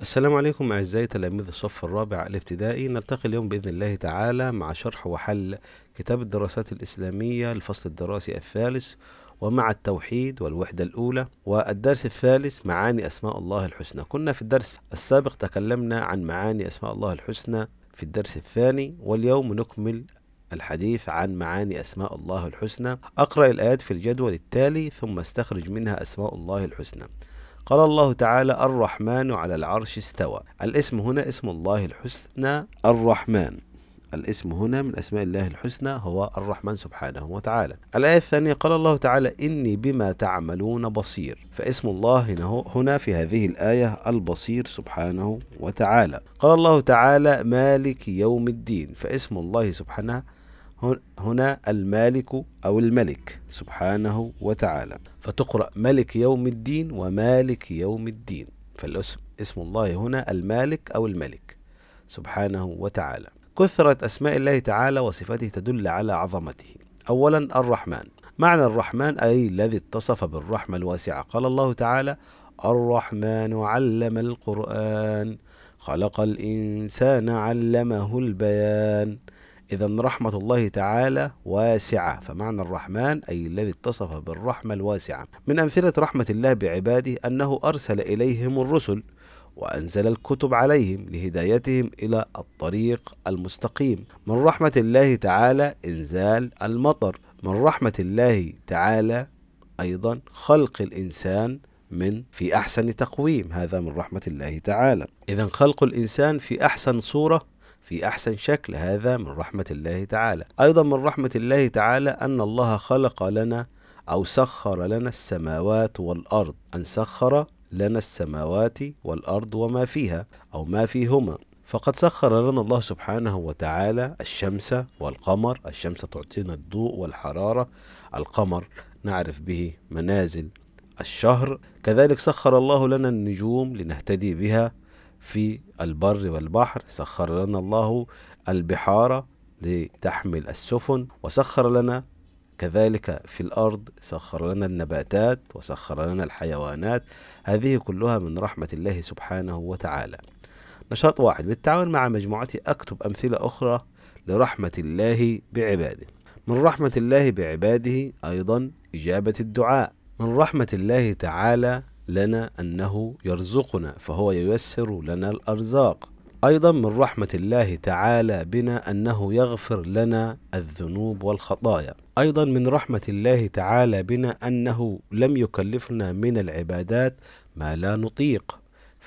السلام عليكم أعزائي تلاميذ الصف الرابع الابتدائي. نلتقي اليوم بإذن الله تعالى مع شرح وحل كتاب الدراسات الإسلامية الفصل الدراسي الثالث ومع التوحيد والوحدة الأولى والدرس الثالث معاني أسماء الله الحسنى. كنا في الدرس السابق تكلمنا عن معاني أسماء الله الحسنى في الدرس الثاني واليوم نكمل الحديث عن معاني أسماء الله الحسنى. أقرأ الآيات في الجدول التالي ثم استخرج منها أسماء الله الحسنى. قال الله تعالى الرحمن على العرش استوى. الاسم هنا اسم الله الحسنى الرحمن. الاسم هنا من أسماء الله الحسنى هو الرحمن سبحانه وتعالى. الآية الثانية قال الله تعالى إني بما تعملون بصير. فاسم الله هنا, في هذه الآية البصير سبحانه وتعالى. قال الله تعالى مالك يوم الدين. فاسم الله سبحانه هنا المالك أو الملك سبحانه وتعالى. فتقرأ ملك يوم الدين ومالك يوم الدين. فالاسم اسم الله هنا المالك أو الملك سبحانه وتعالى. كثرة أسماء الله تعالى وصفاته تدل على عظمته. أولا الرحمن. معنى الرحمن أي الذي اتصف بالرحمة الواسعة. قال الله تعالى الرحمن علم القرآن خلق الإنسان علمه البيان. إذا رحمة الله تعالى واسعة. فمعنى الرحمن أي الذي اتصف بالرحمة الواسعة. من أمثلة رحمة الله بعباده أنه أرسل إليهم الرسل وأنزل الكتب عليهم لهدايتهم إلى الطريق المستقيم. من رحمة الله تعالى إنزال المطر. من رحمة الله تعالى أيضا خلق الإنسان من في أحسن تقويم. هذا من رحمة الله تعالى. إذا خلق الإنسان في أحسن صورة في أحسن شكل هذا من رحمة الله تعالى. أيضا من رحمة الله تعالى أن الله خلق لنا أو سخر لنا السماوات والأرض أن سخر لنا السماوات والأرض وما فيها أو ما فيهما. فقد سخر لنا الله سبحانه وتعالى الشمس والقمر الشمس تعطينا الضوء والحرارة القمر نعرف به منازل الشهر. كذلك سخر الله لنا النجوم لنهتدي بها في البر والبحر سخر لنا الله البحار لتحمل السفن وسخر لنا كذلك في الأرض سخر لنا النباتات وسخر لنا الحيوانات. هذه كلها من رحمة الله سبحانه وتعالى. نشاط واحد بالتعاون مع مجموعتي أكتب أمثلة أخرى لرحمة الله بعباده. من رحمة الله بعباده أيضا إجابة الدعاء. من رحمة الله تعالى لنا أنه يرزقنا فهو ييسر لنا الأرزاق. أيضا من رحمة الله تعالى بنا أنه يغفر لنا الذنوب والخطايا. أيضا من رحمة الله تعالى بنا أنه لم يكلفنا من العبادات ما لا نطيق.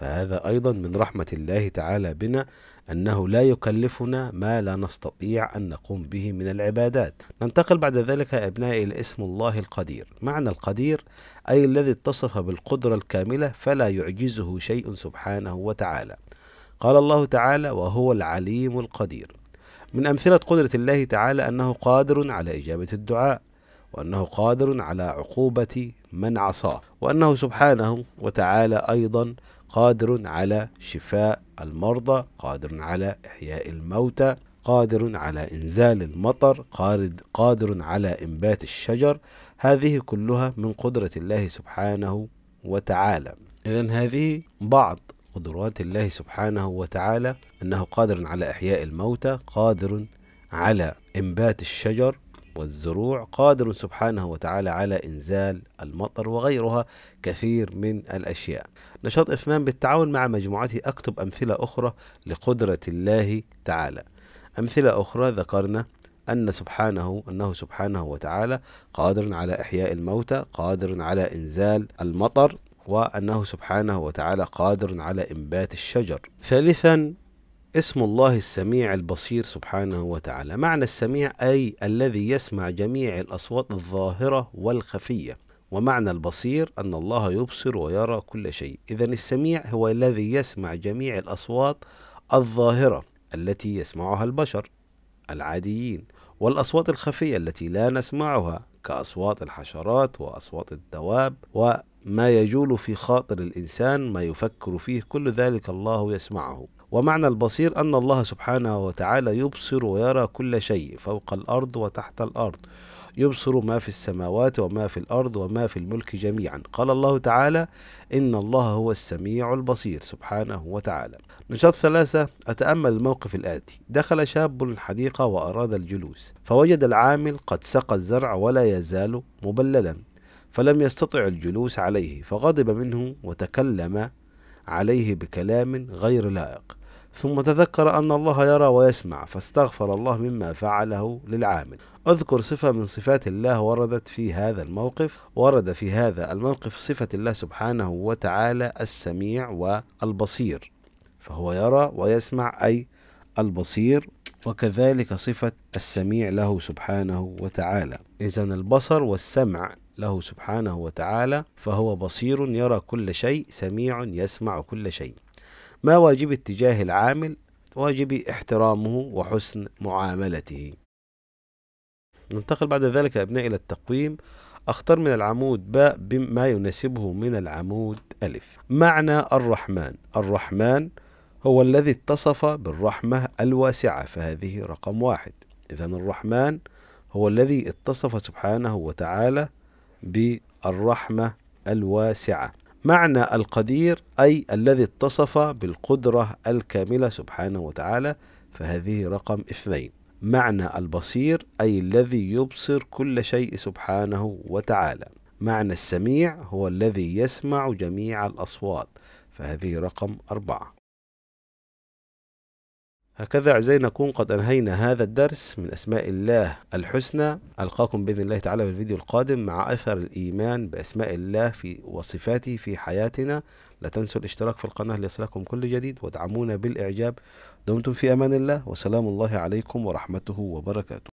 فهذا أيضا من رحمة الله تعالى بنا أنه لا يكلفنا ما لا نستطيع أن نقوم به من العبادات. ننتقل بعد ذلك يا أبنائي إلى اسم الله القدير. معنى القدير أي الذي اتصف بالقدرة الكاملة فلا يعجزه شيء سبحانه وتعالى. قال الله تعالى وهو العليم القدير من أمثلة قدرة الله تعالى أنه قادر على إجابة الدعاء. وأنه قادر على عقوبة من عصاه وأنه سبحانه وتعالى أيضا قادر على شفاء المرضى قادر على إحياء الموتى قادر على إنزال المطر قادر على إنبات الشجر. هذه كلها من قدرة الله سبحانه وتعالى. إذن هذه بعض قدرات الله سبحانه وتعالى أنه قادر على إحياء الموتى قادر على إنبات الشجر والزروع قادر سبحانه وتعالى على إنزال المطر وغيرها كثير من الأشياء. نشاط إثمان بالتعاون مع مجموعته أكتب أمثلة أخرى لقدرة الله تعالى. أمثلة أخرى ذكرنا أن سبحانه أنه سبحانه وتعالى قادر على إحياء الموتى قادر على إنزال المطر وأنه سبحانه وتعالى قادر على إنبات الشجر. ثالثا اسم الله السميع البصير سبحانه وتعالى. معنى السميع أي الذي يسمع جميع الأصوات الظاهرة والخفية. ومعنى البصير أن الله يبصر ويرى كل شيء. إذا السميع هو الذي يسمع جميع الأصوات الظاهرة التي يسمعها البشر العاديين والأصوات الخفية التي لا نسمعها كأصوات الحشرات وأصوات الدواب وما يجول في خاطر الإنسان ما يفكر فيه كل ذلك الله يسمعه. ومعنى البصير أن الله سبحانه وتعالى يبصر ويرى كل شيء فوق الأرض وتحت الأرض. يبصر ما في السماوات وما في الأرض وما في الملك جميعا. قال الله تعالى إن الله هو السميع البصير سبحانه وتعالى. نشاط ثلاثة أتأمل الموقف الآتي. دخل شاب الحديقة وأراد الجلوس فوجد العامل قد سقى الزرع ولا يزال مبللا. فلم يستطع الجلوس عليه فغضب منه وتكلم عليه بكلام غير لائق. ثم تذكر أن الله يرى ويسمع فاستغفر الله مما فعله للعامل. أذكر صفة من صفات الله وردت في هذا الموقف ورد في هذا الموقف صفة الله سبحانه وتعالى السميع والبصير. فهو يرى ويسمع أي البصير وكذلك صفة السميع له سبحانه وتعالى. إذا البصر والسمع له سبحانه وتعالى فهو بصير يرى كل شيء سميع يسمع كل شيء. ما واجب اتجاه العامل واجب احترامه وحسن معاملته. ننتقل بعد ذلك أبناء إلى التقويم. أختار من العمود باء بما يناسبه من العمود ألف. معنى الرحمن. الرحمن هو الذي اتصف بالرحمة الواسعة فهذه رقم واحد. إذا الرحمن هو الذي اتصف سبحانه وتعالى بالرحمة الواسعة. معنى القدير أي الذي اتصف بالقدرة الكاملة سبحانه وتعالى فهذه رقم اثنين. معنى البصير أي الذي يبصر كل شيء سبحانه وتعالى. معنى السميع هو الذي يسمع جميع الأصوات فهذه رقم أربعة. هكذا أعزائي نكون قد أنهينا هذا الدرس من أسماء الله الحسنى. ألقاكم بإذن الله تعالى في الفيديو القادم مع أثر الإيمان بأسماء الله في وصفاته في حياتنا. لا تنسوا الاشتراك في القناة ليصلكم كل جديد وادعمونا بالإعجاب. دمتم في أمان الله وسلام الله عليكم ورحمته وبركاته.